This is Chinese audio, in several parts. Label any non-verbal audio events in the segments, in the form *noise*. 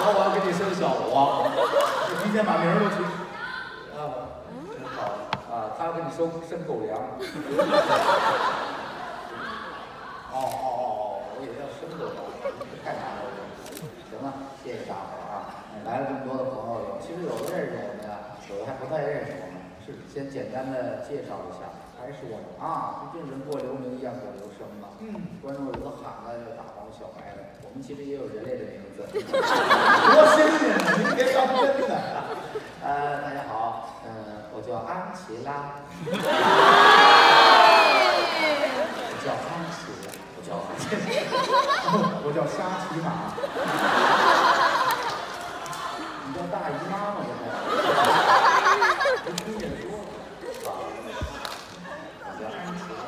然后我要给你生小王，提前把名儿都起。啊，真好啊，他要给你收生狗粮。哦哦哦哦，我以为要生狗粮，太难了。行了，谢谢大伙儿啊，来了这么多的朋友，其实有的认识我们呀，有的还不太认识我们。是，先简单的介绍一下，还说呢啊，毕竟人过留名，雁过留声嘛。嗯，观众有的喊的大黄小白的，我们其实也有人类的名字。*laughs* 多新鲜啊！您别当真的。呃，大家好，嗯、我叫安琪拉。我叫安琪拉，我叫安琪拉。我叫沙琪玛。你叫大姨妈吗？这是？*laughs* 没听见说过啊？我叫安琪拉，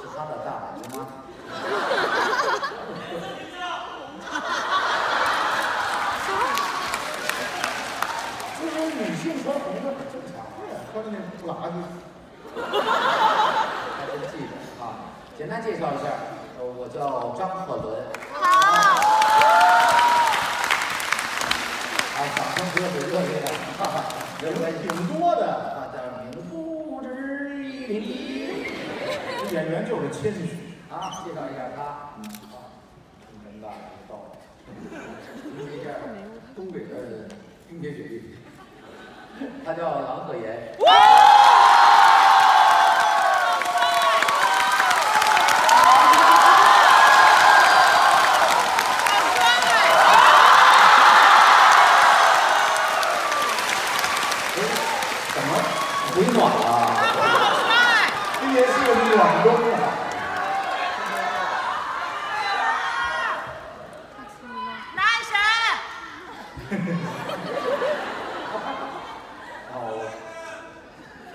是她的大姨妈。其实女性穿红的很正常，穿的那布拉就还真记得啊。简单介绍一下，呃我叫张鹤伦。啊，掌声不要很热烈的，哈哈，没关系。挺多的。啊，但名不知一厘。*laughs* 演员就是谦虚。介绍一下他，嗯，啊，挺人的，有道理。评价一下东北的冰天雪地，他叫郎鹤炎。哎，怎么回暖了？今年是个暖冬啊。男神，*laughs* 哦，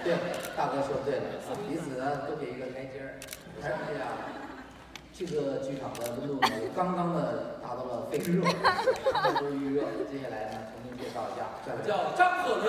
对，大哥说对了，彼此呢都给一个台阶儿。哎呀，这个剧场的温度呢，刚刚的达到了沸热，都是预热。接下来呢，重新介绍一下，我叫张鹤伦。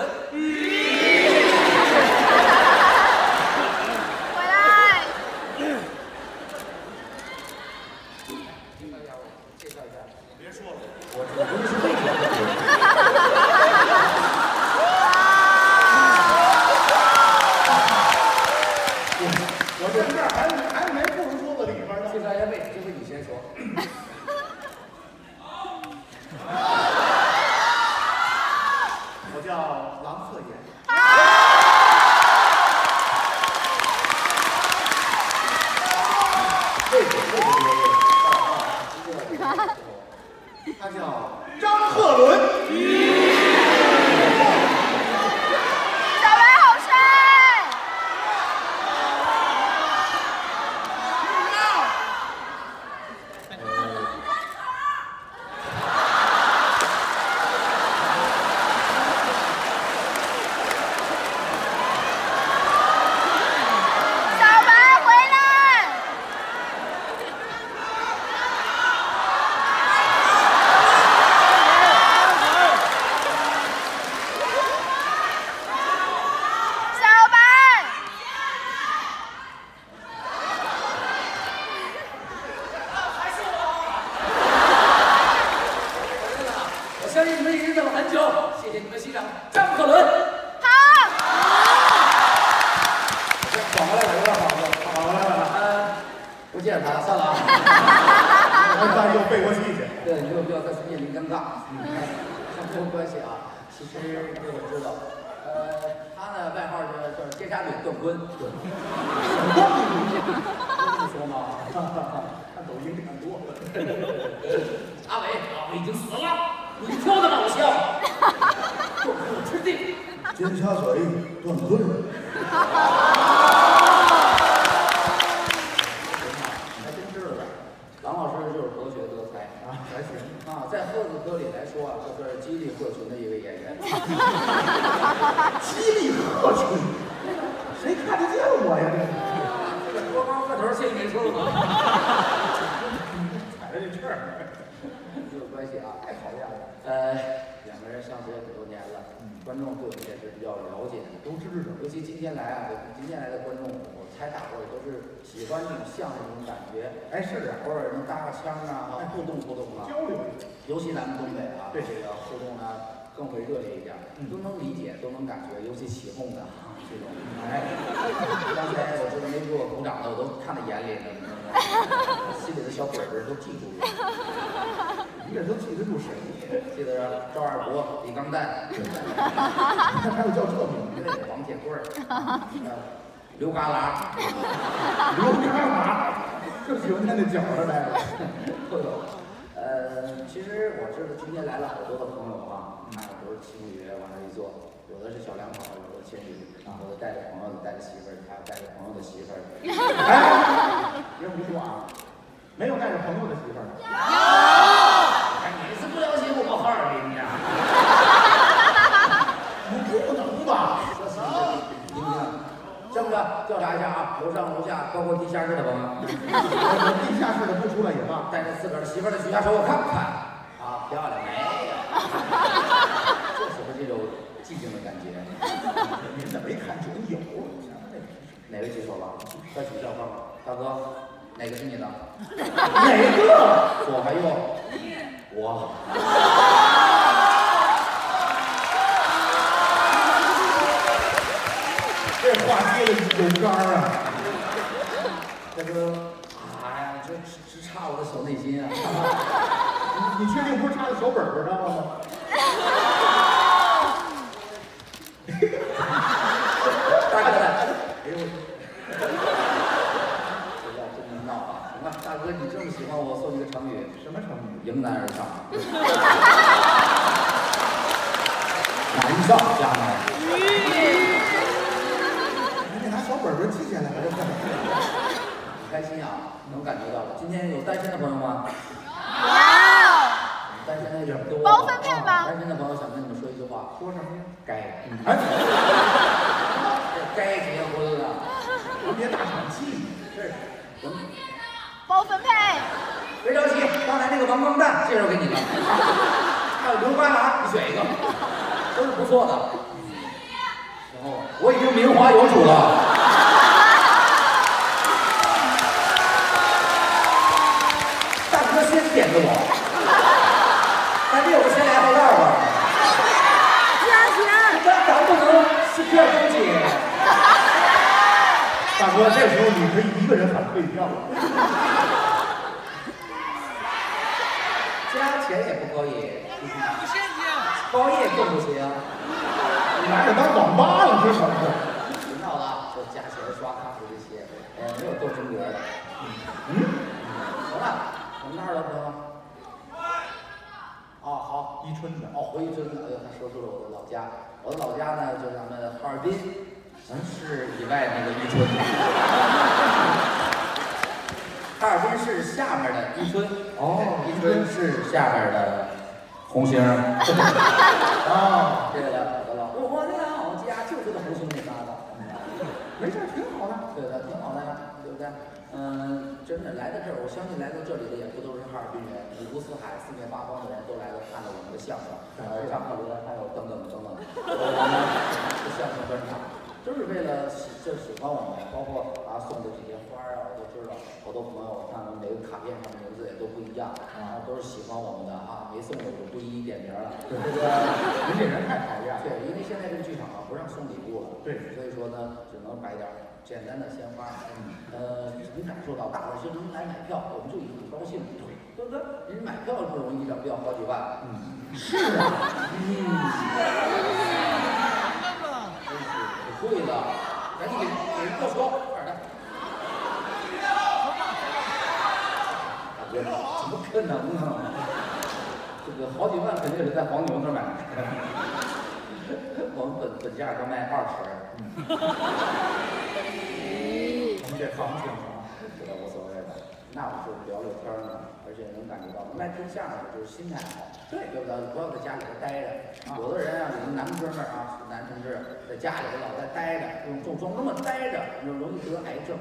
关系啊。其实这我知道，呃，他呢外号叫叫尖沙咀段坤。对。这么说吗？看抖音看多了。阿伟，阿伟已经死了，你挑的老乡，段坤 *laughs* 吃定。尖沙咀段坤。*laughs* 还真知道。郎老师就是博学多才啊，还行啊，在赫子科里来说啊，这算是激励鹤群的一位演员。*laughs* 激励鹤群，谁看得见我呀？这个多高个头现没错吗？*laughs* 踩着这气儿。没有关系啊，太讨厌了。呃，两个人相识也很多年了，观众对我们也是比较了解的，都知道。尤其今天来啊，今天来的观众，我台大伙儿都是喜欢这种相声这种感觉，哎，是的，偶尔能搭个腔啊，互动互动啊。交流一下。尤其咱们东北啊，对这个互动呢更会热烈一点，嗯都能理解，都能感觉，尤其起哄的啊这种，*laughs* 哎，刚才我知道没给我鼓掌的，我都看在眼里了，你知道吗？心里的小本本都记住了，你这都记得住谁？记得赵二伯、李刚蛋，*laughs* 还有叫这名字？对，王铁棍儿，呃 *laughs* 刘旮旯。*laughs* 刘干嘛？就喜欢在那角上来了。*laughs* 都有。呃，其实我知道今天来了好多的朋友啊，啊，都是情侣往那一坐，有的是小两口，有的情侣，有的带着朋友的，带着媳妇儿，还有带着朋友的媳妇儿。*laughs* 哎，别胡说啊！没有带着朋友的媳妇儿有。哎，你是不了解我们哈尔滨呀？不能吧？这是你听听，这么着调查一下啊，楼上楼下，包括地下室的朋友，*laughs* 地下室的不出来也罢。带着自个儿媳妇儿的举下手，我看看。啊，漂亮没有？*laughs* 这时候这种寂静的感觉。*laughs* 您怎么一看准有？哪位举手了？再举手看看，大哥，哪个是你的？哪个？左还右？我。有杆啊！大哥，哎呀，这只只差我的小内心啊！你 *laughs* 你确定不是插在小本本上了吗？*laughs* 大哥的，哎呦，不要这么闹啊！行吧，大哥，你这么喜欢我，送你个成语，什么成语？迎难而上。*laughs* 难上加难。你得拿小本本记下来了。很 *laughs* 开心啊，能感觉到了。今天有单身的朋友吗？有。单身的有点多。包分配吧单身的朋友想跟你们说一句话，说什么呀？该，哎，*laughs* 该结婚了。别大喘气。是，行，包分配。别着急，刚才那个王光蛋介绍给你了，*laughs* 还有刘旮旯，你选一个，都是不错的。然后我已经名花有主了。先点的我，咱这有个先来后到吧？加钱。咱咱不能是这东西。大哥，这时候你可以一个人喊退票。*laughs* 加钱也不可以，包夜更不行。你拿着当网吧了是什么？别闹了啊，就加钱刷卡这些，哎，没有斗争格的。嗯，行了，我们那儿的朋友。哦，好，伊春的。哦，回伊春的，哎呦，他说出了我的老家，我的老家呢，就是咱们哈尔滨城市以外那个伊春。哈尔滨市下面的伊春，哦伊春市下面的红星。啊，*laughs* 对了，得了，我我的老家就是个红星那旮瘩。没事，挺好的。对的，挺好的呀，对不对？嗯，真的来到这儿，我相信来到这里的也不都是哈尔滨人，五湖四海、四面八方的人都来了看了我们的相声，呃，张鹤伦还有等等等等，我们的相声专场，就是为了喜就喜欢我们，包括啊送的这些花儿啊，我都知道，好多朋友我看看每个卡片上的名字也都不一样，啊，都是喜欢我们的啊，没送的我就不一一点名了，*laughs* 这个。您这人太讨厌了。对，因为现在这个剧场啊不让送礼物了，对所以说呢，只能摆点儿简单的鲜花，呃，能感受到大伙儿就能来买票，我们就已经很高兴了，对不对？人买票不容易，一张票好几万，嗯，*laughs* 是啊，真是挺贵的，赶紧给给人报销，快点的。大哥，怎么可能呢？这个好几万肯定是在黄牛那儿买的，*laughs* 我们本本价刚卖二十。我们这行情啊，这个无所谓的，那我就是聊聊天儿呢，而且能感觉到来听相声的就是心态好，对对不对？不要在家里头待着。有的人啊，有的男哥们儿啊，男同志在家里头老在待着，就总总那么待着，就容易得癌症。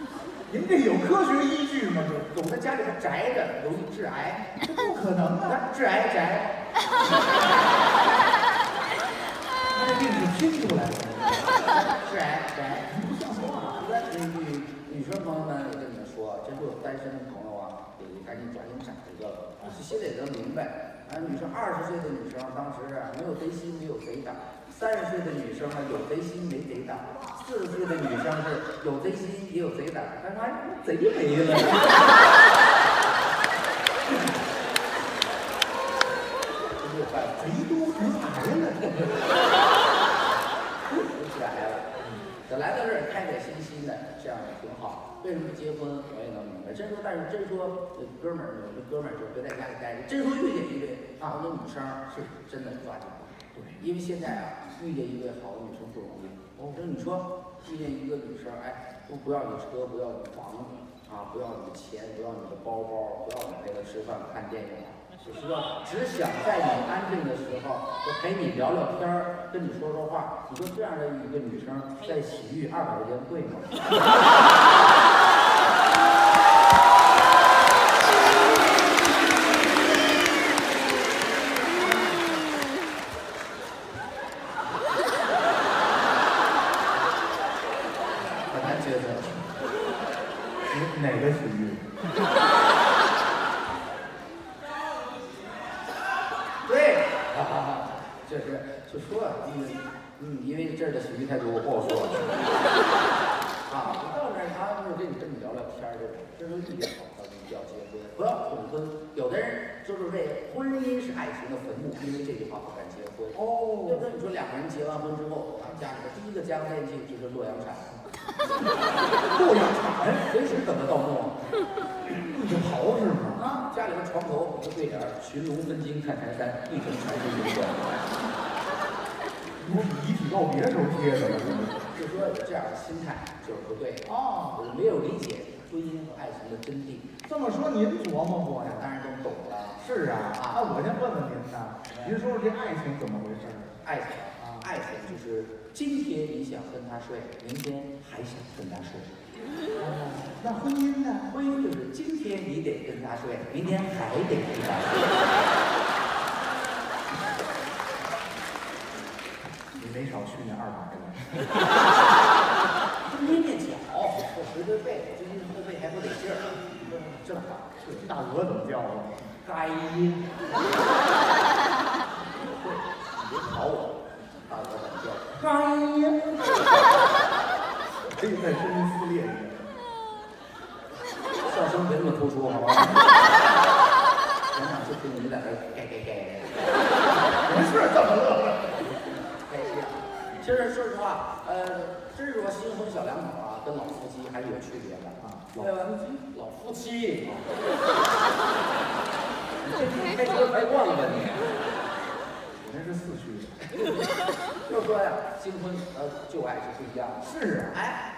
*laughs* 您这有科学依据吗？这总在家里头宅着，容易致癌。这不可能啊！那致癌宅，*laughs* 他这病是拼出来的，致癌宅。不像话。你女生朋友们我跟你们说，真是有单身的朋友啊，得赶紧抓紧找一个了。这心里也能明白。啊，女生二十岁的女生当时，没有贼心，没有贼胆；三十岁的女生呢，有贼心没贼胆；四十岁的女生是有贼心也有贼胆，但是还贼没了。这就办法，贼多直来了，都起来了。本来在这儿开开心心的，这样也挺好。为什么结婚？我也能明白。真说，但是真说，这哥们儿，有的哥们儿就别在家里待着。真说遇见一位好的女生，是真的抓紧了。对因为现在啊，遇见一位好的女生不容易。哦那你说遇见一个女生，哎，不不要你车，不要你房子，啊，不要你的钱，不要你的包包，不要你陪她吃饭看电影，只是说只想在你安静的时候，就陪你聊聊天儿，跟你说说话。你说这样的一个女生，在洗浴二百块钱贵吗？*laughs* 很难抉择。哪哪个洗浴？*laughs* 对，哈哈哈，这是就说啊，因为嗯，因为这儿的洗浴太多，我不好说。*laughs* 啊，我到那儿他就是跟你跟你聊聊天儿这种，这时候遇见好的你就要结婚，不要恐婚。有的人就是为婚姻是爱情的坟墓，因为这句话不敢结婚。哦要不然你说两个人结完婚之后，啊，家里边第一个家务电器就是洛阳铲，洛阳铲，随时等着盗墓。一直刨是吗？啊，家里边床头一个对联儿：寻龙分金看柴山，一城传世无双。你是遗体告别时候贴的了，是吗？*laughs* 就说有这样的心态就是不对的，哦，就是没有理解婚姻和爱情的真谛，这么说您琢磨过呀？当然都懂了。是啊，那我先问问您呢，您说说这爱情怎么回事？爱情啊，爱情就是今天你想跟他睡，明天还想跟他睡；哦，那婚姻呢？婚姻就是今天你得跟他睡，明天还得跟他睡。你没少去那二百了。今天面巧，这十对背，最近后背还不得劲儿，这大鹅怎么叫啊？该音。对，你别考我，大鹅怎么叫？该音。可以再声音撕裂。笑声别那么突出，好吧？想想就听你在这该该该。不是这么乐。其实说实话，呃，真是说新婚小两口啊，跟老夫妻还是有区别的啊老夫妻，老夫妻。你这开车开惯了吧你？我那是四驱的。就说呀，新婚和旧爱是不一样。是啊。哎，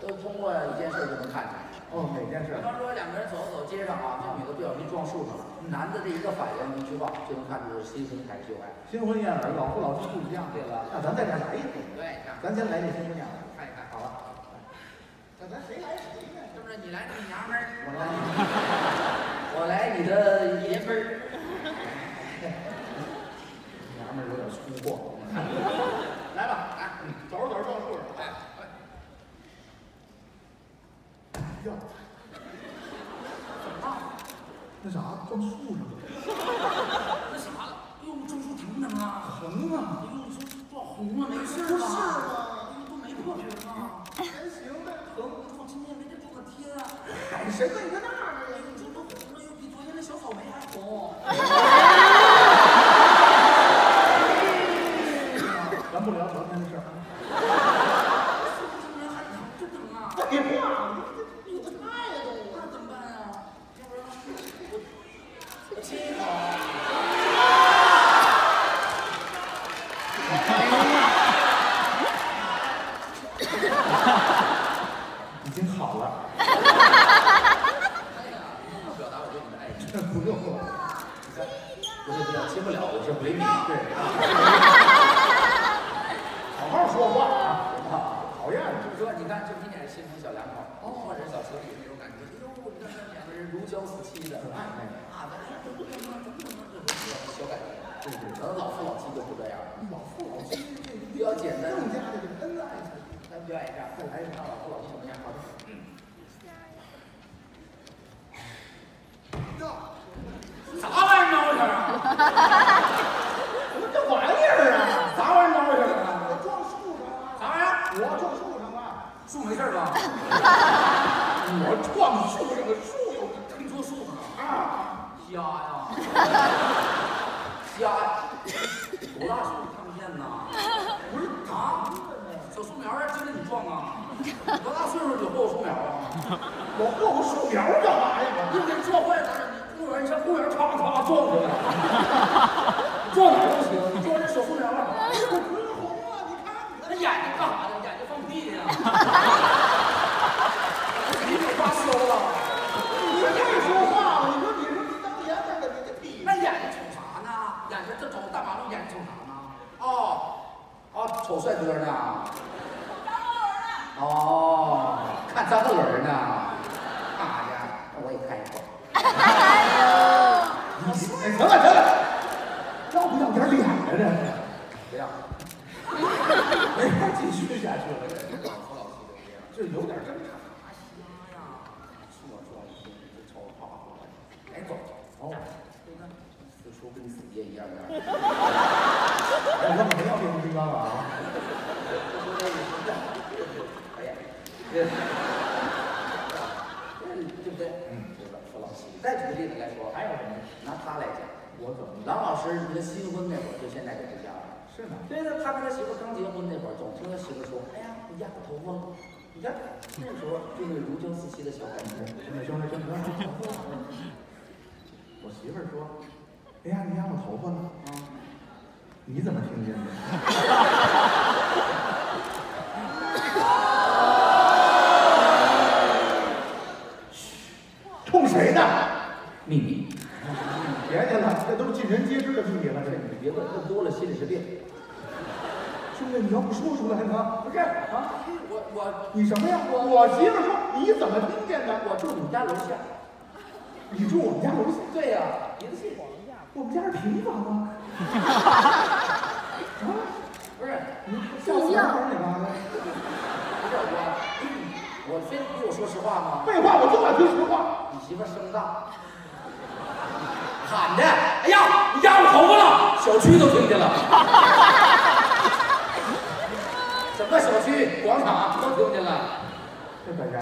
都通过一件事就能看出来。哦，哪件事比？方说两个人走走街上啊，这女的不小心撞树上了，男的这一个反应一句话就能看出是新婚还是旧爱。新婚燕尔，老夫老妻不一样。对了那咱在这来一组，对，咱先来这新婚燕尔。看一看。好了。那咱谁来谁呢？是不是你来你娘们儿，*laughs* 我来。我来你的爷们儿。*laughs* 娘们儿有点粗犷。你就是个树，你整树树了。瞎呀瞎，多大岁数看不见？那不是啊。小树苗，今真给你撞啊！你多大岁数？就整我树苗啊！我撞我树苗干嘛呀？又给你撞坏了。你公园，你上公园，哈哈哈哈哈。撞哪儿都行，你撞这小树苗。我浑身红啊，你看看你的眼睛，干啥呢？眼睛放屁呢。哦，看张鹤伦呢？干啥去？那我也看一会儿。你哎行了行了，要不要点脸呀这是？不要，*laughs* 没法继续下去了，这老夫老妻的这样。这有点正常。啥呀？说说一听就瞅啪啪啪，来走。哦，就说跟你死爹一样样。*laughs* 哎，我可没要变形金刚了啊！哎呀，这，对不对？嗯，这老夫老妻。再举个例子来说，还有什么？拿他来讲，我怎么？郎老师你的新婚那会儿，就现在就不一样了。是呢？对呢，他跟他媳妇刚结婚那会儿，总听他媳妇说：“哎呀，你压个头发了。”你看那时候就那如胶似漆的小感觉。兄弟兄弟兄弟，我媳妇说：“哎呀，你压我头发了。”啊，你怎么听见的？多了心里是病。兄弟，你要不说出来呢？不是啊，我我你什么呀？我我媳妇说你怎么听见的？我住你们家楼下。你住我们家楼下，对呀、别的信。我们家是平房啊。*laughs* 啊，不是，你下次哪哪嘎达？不是我，我非得逼我说实话吗？废话，我就爱听实话。你媳妇儿声大，喊的，哎呀，你压我头发了，小区都听见了。*laughs* 整个小区、广场都听见了，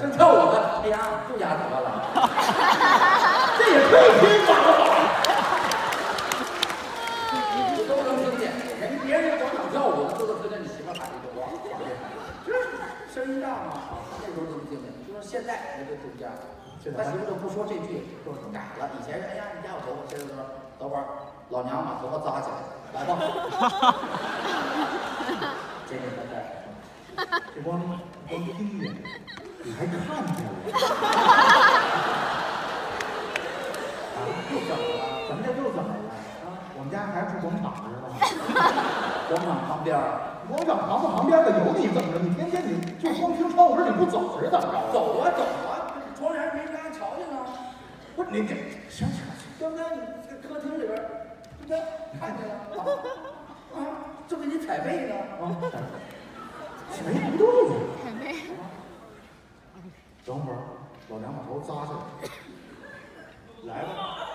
正跳舞呢。哎呀，又压头发了。*laughs* 这也可以听房吧？你都能听见，人别人广场跳舞都能听见你媳妇儿喊这句话，这声音大嘛，那时候都能听见。就说现在人就不一样了，他媳妇就不说这句，说改了。以前是哎呀你压我头发，现在等会儿老娘把头发扎起来，来吧。*laughs* 这个在这儿，这光光听见，你还看见了？啊，又怎么了？什么叫又怎么了？啊，我们家还是住广场是吧？*laughs* 广场旁边儿广场旁不旁边的有你怎么着？你天天你就光听窗户声你不走是怎么着？走啊走啊，窗帘没让人瞧见呢。不是你这行行行，刚才你这个客厅里边，对不对？看见了啊啊，正给你踩背呢。啊，谁不对呀？还没。等会儿老娘把头扎下来，来吧，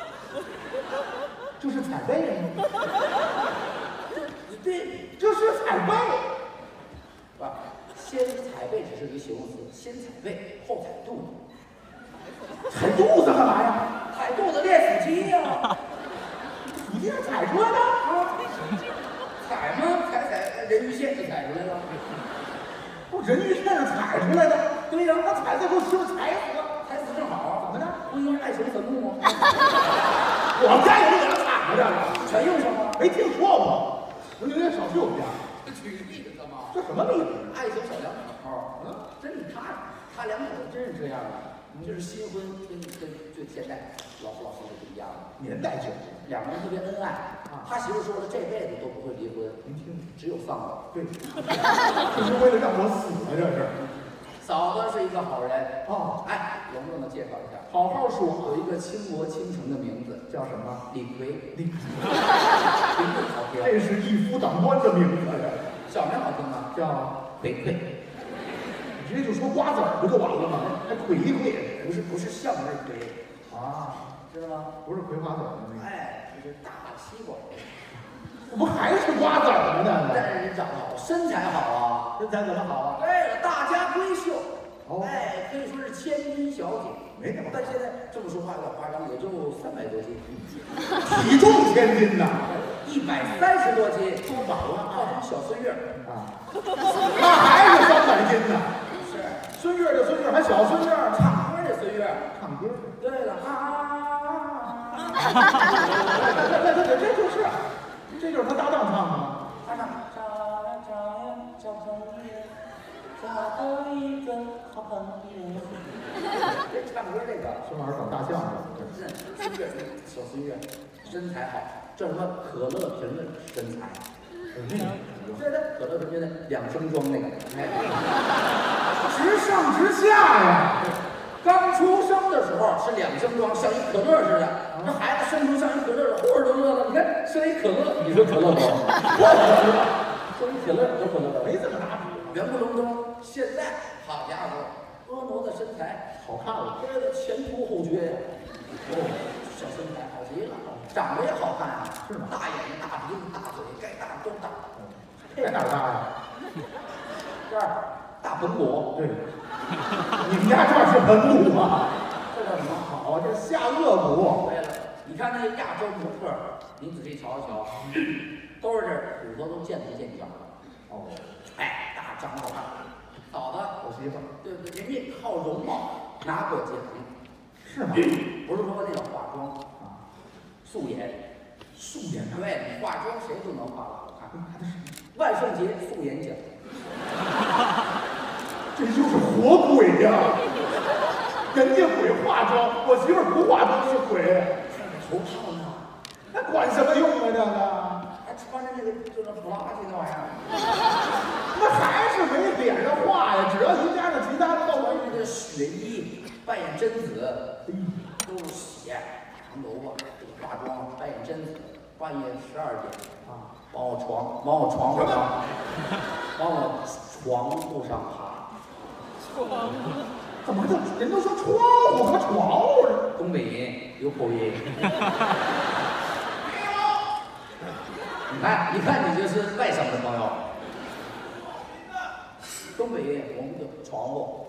这是踩背吗？对，这是踩背。啊，先踩背只是一个形容词，先踩背后踩肚子，踩肚子干嘛呀？踩肚子练腹肌呀。你这是踩出来的？啊，踩吗？踩踩人鱼线就踩出来了。不，人鱼线是踩出来的。对呀、那踩再给我媳妇踩死了。踩死正好啊。怎么着？不应该爱情坟墓吗？我们家有两踩的，全用上了。没听说过。我有点少去我们家。举例子干嘛？这什么例子？爱情小两口，嗯，真是他他两口子真是这样的，就是新婚跟跟就现在老夫老妻就不一样了，年代久，两个人特别恩爱啊他媳妇说了这辈子都不会离婚，您听听。只有丧偶。对，*laughs* 这是为了让我死啊！这是。嫂子是一个好人，哦，哎，隆重的介绍一下，好好说，有一个倾国倾城的名字叫什么？李逵，你，名字好听，这是一夫当关的名字呀，小名好听吗？叫葵葵，你直接就说瓜子儿不就完了吗？还葵葵不是不是向日葵，啊，知道吗？不是葵花籽儿的那个，哎，这是大西瓜，不还是瓜子儿吗？那个但是人长得好，身材好啊。身材怎么好啊？哎，大家闺秀，哦哎，可以说是千金小姐。没那么但现在这么说话有点夸张，也就三百多斤。体重千斤呐！一百三十多斤，都饱了，号称小孙悦。啊，那还是三百斤呢。是孙悦的孙悦还小孙悦，唱歌的孙悦。唱歌。对了啊，对对对，这就是，这就是他搭档唱的。他唱找呀找找朋友，找一个好朋友。这唱歌这个。孙老师搞大相声，是，小孙悦，身材好，叫什么可乐评论身材。对的，可乐评论两升装那个，哎，直上直下呀。刚出生的时候是两升装，像一可乐似的。这孩子生出像一可乐，呼儿都乐了。你看，生一可乐，你说可乐不？生一可乐你说可乐吗，*laughs* 没怎么大比，圆不隆咚。现在好家伙，婀娜的身材，好看了。这个前凸后撅呀，哦，小身材好极了，长得也好看啊，是吗大眼睛、大鼻子、大嘴，该大都大。这哪儿大呀？这儿大盆骨，对，你们家这儿是盆骨吗？这叫什么？好，这下颚骨。你看那亚洲模特儿，你仔细瞧一瞧，都是这骨头都见皮见角的。哦，哎，大长得好看。嫂子，我媳妇儿对不对？人家靠容貌拿过奖，是吗？不是说那个化妆啊，素颜。素颜呐，对，你化妆谁都能化的好看。万圣节素颜奖，*laughs* 这就是活鬼呀！人家鬼化妆，我媳妇儿不化妆是鬼，头泡呢，那管什么用啊？这个，还穿着那个就是普拉提那玩意儿，*laughs* 那还是没脸上画呀。只要一加上其他的穿都着那个雪衣扮演贞子，都是血，长头发，化妆扮演贞子，半夜十二点啊，往我床往我床户上，往我床铺上爬。怎么就人都说窗户，怎么窗户呢？东北人有口音。你看，一看你就是外省的朋友。东北人我们就床户，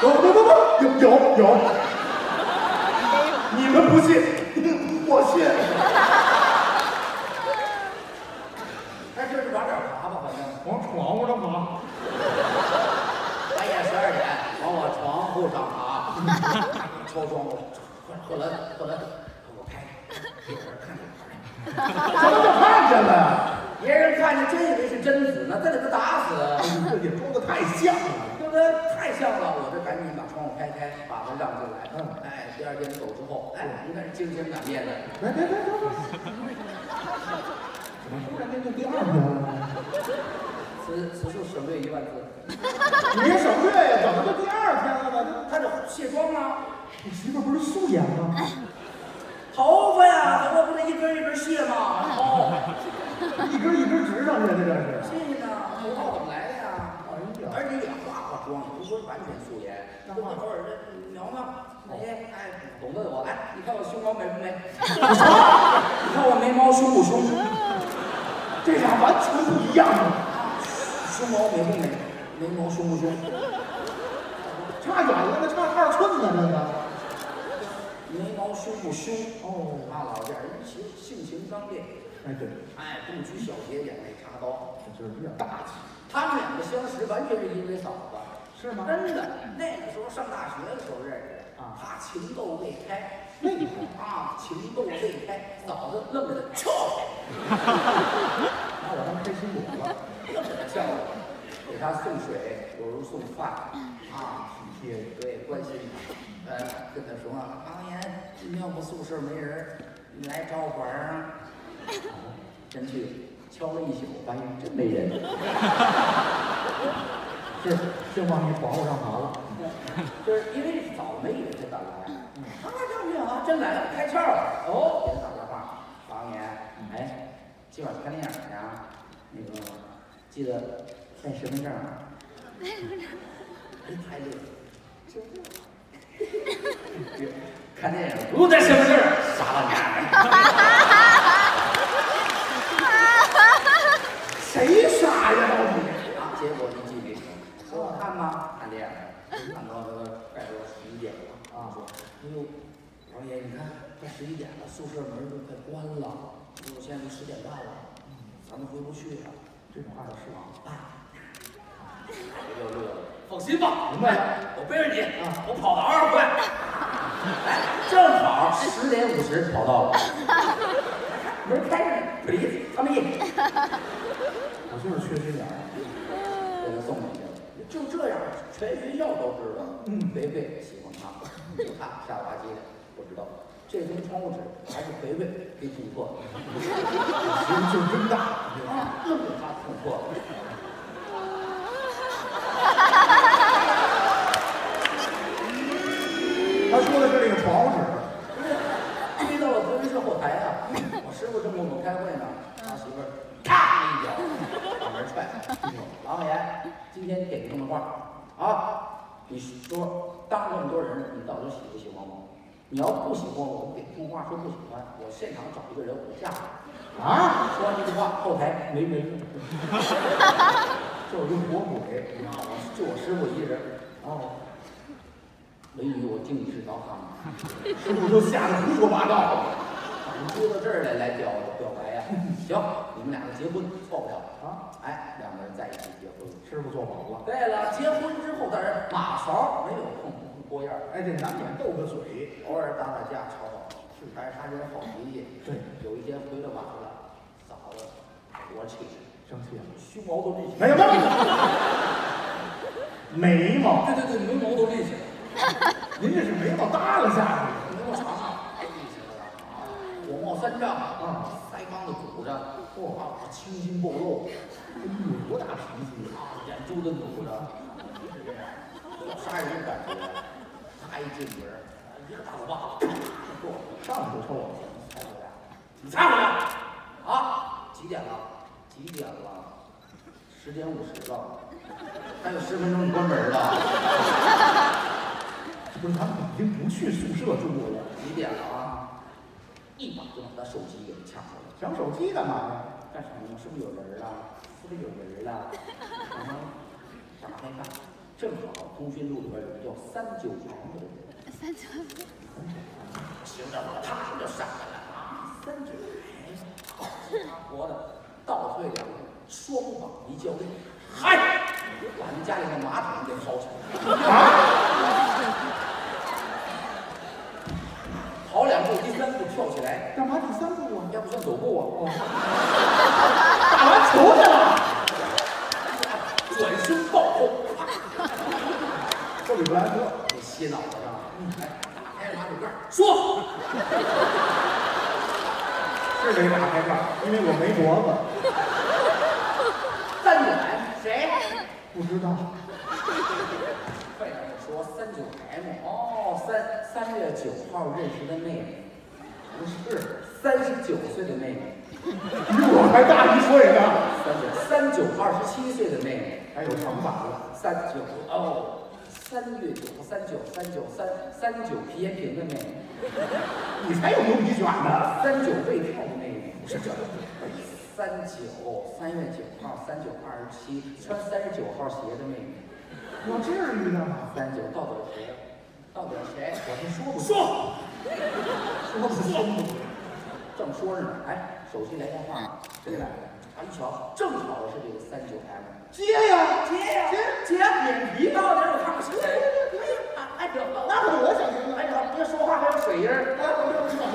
不不不不，有有有，你们不信，我信。*laughs* 哎，就是往哪儿爬吧，反正往窗户上爬，半夜十二点往我床户上爬，敲窗户，贺伦贺伦，我开开，别人看见了怎么就看见了。呀？别人看见真以为是贞子呢，再给他打死。这也装的太像了。对不对？太像了，我这赶紧把窗户开开，把他让进来。嗯哎，第二天走之后，哎，你看精神改变的，别别别别别！怎么突然间就第二天了？此此处省略一万字。你省略呀？怎么就第二天了呢？他这卸妆啊，你媳妇不是素颜吗？头发呀，头发不得一根一根卸吗？哦，*laughs* 一根一根直上去的，这是。谢谢呢，头发怎么来的呀？而且也化化妆，不是说完全素颜，那化就偶尔这描描。哎哎，懂得我，哎，你看我胸毛美不美？*laughs* 你看我眉毛凶不凶？这俩完全不一样啊，胸毛美不美？眉毛凶不凶？差远了，那差二寸呢，这个。眉毛凶不凶？哦大老家人性性情刚烈，哎，对，哎，不拘小节，眼泪插刀。这就是比较大气，他们两个相识完全是因为嫂子，是吗？真的。那个时候上大学的时候认识的啊他情窦未开那你看，啊，情窦未开，嫂子愣给他撬开，把 *laughs* 我当开心果了，愣给他撬开，给他送水，有时候送饭啊，体贴。对，关心他。呃，跟他说啊，王岩，今天我们宿舍没人，你来找我玩啊。真去敲了。一宿，发现真没人。是，就往你床户上爬了。就是因为早没以为他敢来，啊，这不行啊，真来了，开窍了。哦，给他打电话，王岩，哎，今晚看电影去啊？那个记得带身份证啊。哎，太累了，就 *laughs* 看电影不用带身份证，傻老娘们儿。*laughs* 谁傻呀？到底？啊，结果一记给说好看吗？看电影，看到这个快到十一点了啊，说，哎呦，王爷你看快十一点了，宿舍门都快关了，我现在都十点半了，咱们回不去了。这种话倒是啊。哎，六六六，放心吧，明白。了我背着你，我跑到二环，哎，正好十点五十跑到了，门开着呢，please come in，我就是缺心眼儿。给他送过去了。就这样，全学校都知道，嗯。培培喜欢他，就他下了吧唧的，不知道。这层窗户纸还是肥肥给捅破。的，其实劲儿真大。啊，愣给他捅破。了。他说的是那个床户纸。追到了德云社后台啊！我师傅正跟我们开会呢，他媳妇儿啪一脚把门踹开。王岩，今天给个通话啊！你说当着这么多人，你到底喜不喜欢我？你要不喜欢我，点通话说不喜欢，我现场找一个人我嫁给你。啊，说完这句话，后台没人了，*laughs* 就是用魔鬼。你知道吗？就我师傅一人。哦，美女，我敬你是高康。师傅都吓得胡说八道。*laughs* 你追到这儿来来表表白呀、行，你们两个结婚错不了啊！哎，在一起结婚。师傅做保了。对了，结婚之后，当然马勺没有碰过样儿，哎，这难免斗个嘴。偶尔打打架吵吵，是，但是他人好脾气。对，有一天回来晚了，嫂子，我气的，生气了。胸毛都立起来了。有没有。眉毛，对对对，眉毛都立起来了。*laughs* 您这是眉毛耷拉下去。眉毛长啊，立起来了啊，火冒三丈啊，腮帮子鼓着，哇，青筋暴露。多大脾气啊！眼珠子堵着，有杀人的感觉。他一进门，一个大嘴巴子，上来？就抽我。才回来。你才回来？啊？几点了？几点了？十点五十了，还有十分钟就关门了。不是，咱们已经不去宿舍住了，几点了啊？一把就把他手机给抢过来。抢手机干嘛呀？干什么呢？是不是有人了？是不是有人了？啊，打开看，正好通讯录里边有个叫三九零的人。三九行着我他就上来了啊！三九零，好家伙的，倒退两步，双膀一交力，嗨，把人家里的马桶给掏出来。跑两步，第三步跳起来，干嘛第三步啊？要不算走步啊。*laughs* 打完球去了。转身暴扣，这里布莱特，给歇脑袋上了。哎，打开马桶盖，说，是得打开盖，因为我没脖子。三远谁？不知道。快点说三九 M 哦，三三月九号认识的妹妹，不是三十九岁的妹妹，比我还大一岁呢。三九三九二十七岁的妹妹，还有长发了。三九哦，三月九号三九三九三三九皮炎平的妹妹，你才有牛皮癣呢。三九胃跳的妹妹，不是这个，三九三月九号三九二十七穿三十九号鞋的妹妹，我至于的吗？三九到底是谁？到底是谁？我先说不说。*laughs* 说不说不。正说着呢，哎，手机来电话了，谁来了？他一瞧，正好是这个三九 M，接呀，接呀，接接，脸皮到底我看看是谁？哎，哎，那可我想听了。哎呀，别说话还有水音儿，哎我就知道 *laughs* 了。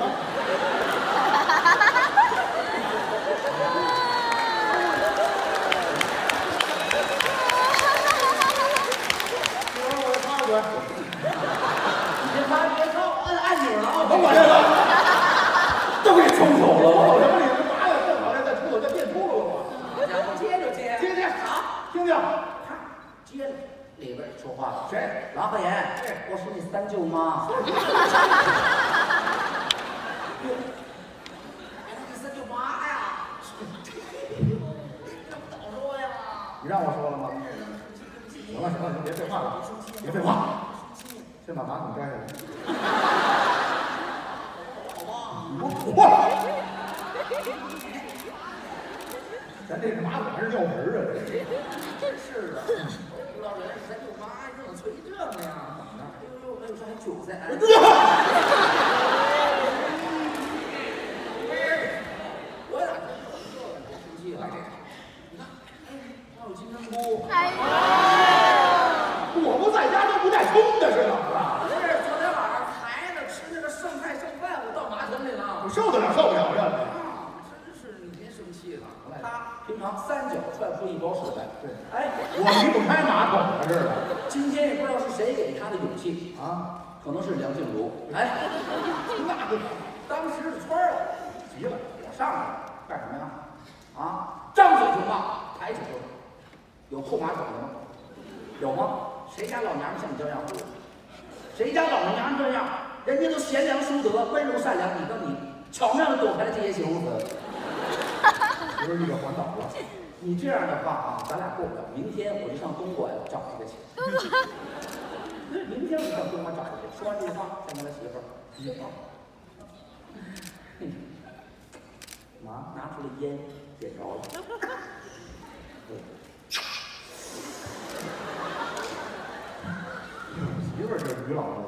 我我插嘴，你别发别操，按按钮了啊！我这个，都给冲走了，我这里干嘛呀？正好这再出我这变秃噜了我。好家伙，接就接，接接好，听听，看，接着里边说话了，谁？王鹤言，我是你三舅妈。哟，哎，你三舅妈呀？早说呀！你让我说了吗？行了行了，行，别废话了，别废话，先把马桶摘下来。你给我过来！咱这个马桶还是尿盆儿啊？这是。真是的，我不知道原来是咱舅妈硬吹这个呀？哎呦呦，哎呦，这还韭菜，哎，受得了受不了呀？啊，真是你别生气了。他平常三脚踹出一包屎来。对哎，我离不开马桶了，这是今天也不知道是谁给他的勇气，啊，可能是梁静茹。哎，那就当时就窜儿了，急了。我上来干什么呀？啊，张嘴就骂，抬起头，有后马桶的吗？有吗？谁家老娘们像你这样活？谁家老娘这样？人家都贤良淑德、温柔善良，你跟你巧妙的躲开了这些形容词。*laughs* 不是那个环岛了，你这样的话啊，咱俩过不了。明天我就上东莞找一个去。明天我就上东莞找一个。说？完这句话，见他媳妇儿，一放，妈拿出了烟，点着了。媳妇儿是于老师，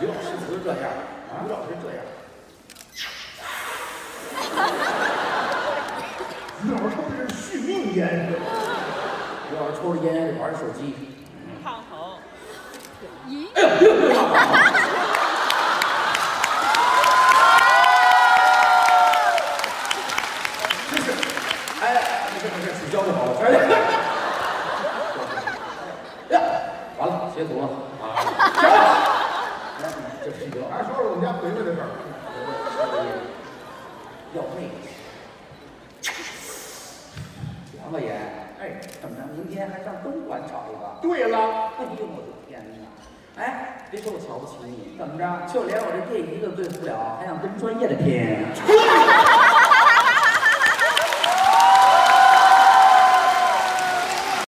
于老师不是这样，于老师这样。于老师抽的是续命烟，抽着烟玩着手机。咦，哎呦哎呦哎呦！这是，哎，没事没事，取消就好了。哎呀，完了，截图了啊！行了，哎，这是得还说说我们家回来的事儿。要妹子。杨大爷，哎，怎么着？明天还上东莞找一个？对了，哎呦我的天哪！哎，谁说我瞧不起你，怎么着？就连我这电一个对付不了，还想跟专业的拼？